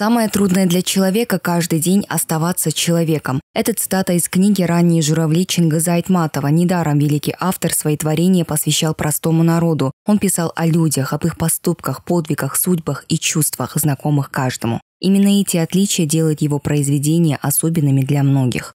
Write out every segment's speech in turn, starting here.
Самое трудное для человека – каждый день оставаться человеком. Это цитата из книги «Ранние журавли» Чингиза Айтматова. Недаром великий автор свои творения посвящал простому народу. Он писал о людях, об их поступках, подвигах, судьбах и чувствах, знакомых каждому. Именно эти отличия делают его произведения особенными для многих.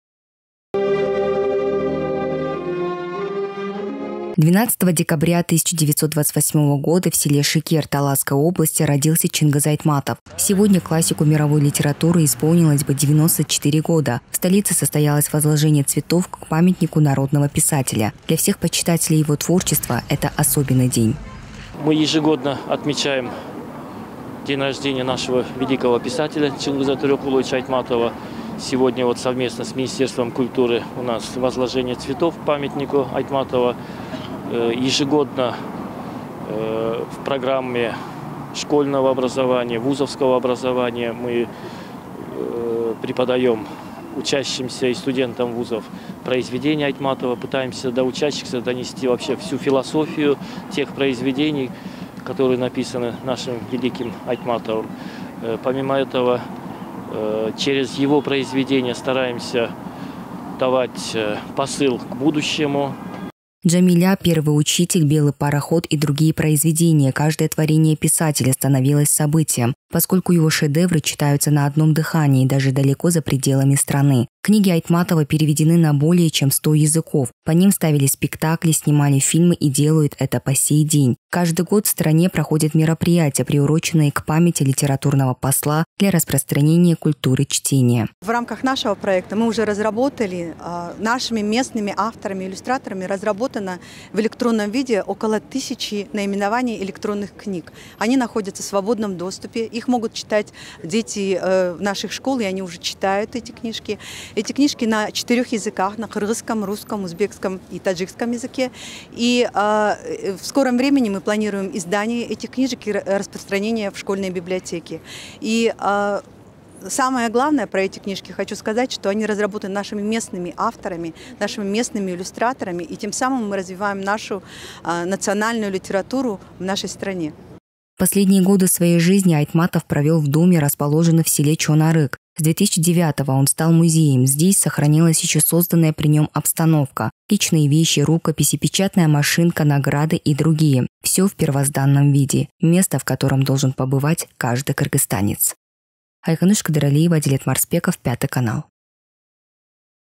12 декабря 1928 года в селе Шикер Таласской области родился Чингаз Айтматов. Сегодня классику мировой литературы исполнилось бы 94 года. В столице состоялось возложение цветов к памятнику народного писателя. Для всех почитателей его творчества это особенный день. Мы ежегодно отмечаем день рождения нашего великого писателя Чингиза Турекуловича Айтматова. Сегодня вот совместно с Министерством культуры у нас возложение цветов памятнику Айтматова. Э, ежегодно э, в программе школьного образования, вузовского образования мы э, преподаем учащимся и студентам вузов произведения Айтматова, пытаемся до учащихся донести вообще всю философию тех произведений, которые написаны нашим великим Айтматовым. Помимо этого, через его произведения стараемся давать посыл к будущему, Джамиля, первый учитель, белый пароход и другие произведения. Каждое творение писателя становилось событием, поскольку его шедевры читаются на одном дыхании даже далеко за пределами страны. Книги Айтматова переведены на более чем 100 языков. По ним ставили спектакли, снимали фильмы и делают это по сей день. Каждый год в стране проходят мероприятия, приуроченные к памяти литературного посла для распространения культуры чтения. В рамках нашего проекта мы уже разработали, а, нашими местными авторами, иллюстраторами разработано в электронном виде около тысячи наименований электронных книг. Они находятся в свободном доступе, их могут читать дети э, наших школ, и они уже читают эти книжки. Эти книжки на четырех языках, на кыргызском, русском, узбекском и таджикском языке. И э, в скором времени мы планируем издание этих книжек и распространение в школьной библиотеке. И э, Самое главное про эти книжки хочу сказать, что они разработаны нашими местными авторами, нашими местными иллюстраторами, и тем самым мы развиваем нашу э, национальную литературу в нашей стране. Последние годы своей жизни Айтматов провел в доме, расположенном в селе Чонарык. С 2009-го он стал музеем. Здесь сохранилась еще созданная при нем обстановка. Личные вещи, рукописи, печатная машинка, награды и другие. Все в первозданном виде. Место, в котором должен побывать каждый кыргызстанец. Айкануш Кадралиева, Аделет Марспеков, Пятый канал.